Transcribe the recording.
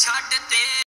ਛੱਡ ਤੇ